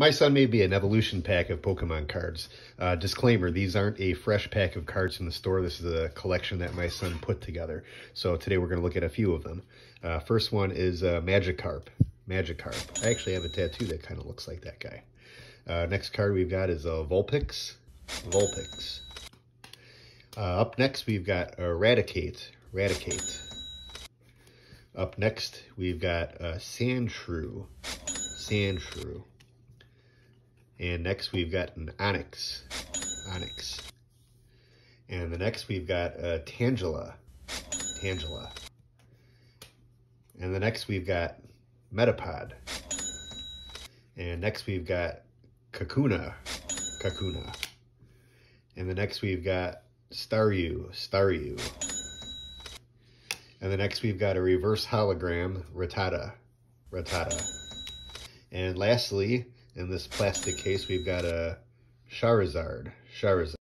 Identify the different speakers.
Speaker 1: My son made me an evolution pack of Pokemon cards. Uh, disclaimer, these aren't a fresh pack of cards from the store. This is a collection that my son put together. So today we're going to look at a few of them. Uh, first one is uh, Magikarp. Magikarp. I actually have a tattoo that kind of looks like that guy. Uh, next card we've got is a Vulpix. Vulpix. Uh, up next we've got Raticate. Raticate. Up next we've got uh, Sandshrew. Sandshrew. And next we've got an Onix. Onix. And the next we've got a Tangela. Tangela. And the next we've got Metapod. And next we've got Kakuna. Kakuna. And the next we've got Staryu. Staryu. And the next we've got a reverse hologram, Rattata. Rattata. And lastly, in this plastic case, we've got a Charizard. Charizard.